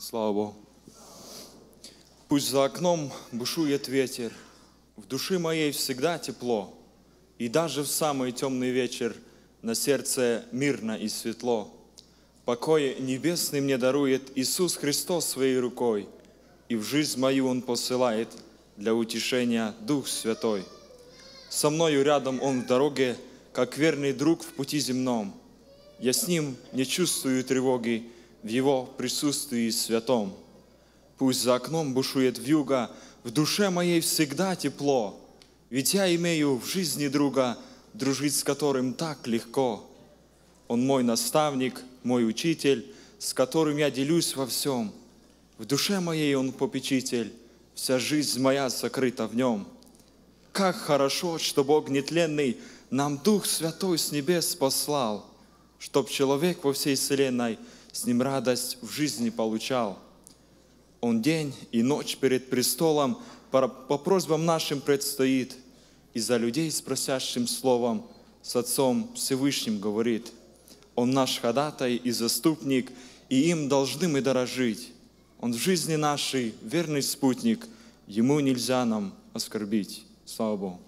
Слава Богу. Пусть за окном бушует ветер, в душе моей всегда тепло, и даже в самый темный вечер на сердце мирно и светло. Покой небесный мне дарует Иисус Христос своей рукой, и в жизнь мою Он посылает для утешения Дух Святой. Со мною рядом Он в дороге, как верный друг в пути земном. Я с Ним не чувствую тревоги в Его присутствии святом. Пусть за окном бушует вьюга, в душе моей всегда тепло, ведь я имею в жизни друга, дружить с которым так легко. Он мой наставник, мой учитель, с которым я делюсь во всем. В душе моей он попечитель, вся жизнь моя сокрыта в нем. Как хорошо, что Бог нетленный нам Дух Святой с небес послал, чтоб человек во всей вселенной с ним радость в жизни получал – он день и ночь перед престолом по, просьбам нашим предстоит, и за людей с просящим словом с Отцом Всевышним говорит. Он наш ходатай и заступник, и им должны мы дорожить. Он в жизни нашей верный спутник, ему нельзя нам оскорбить. Слава Богу.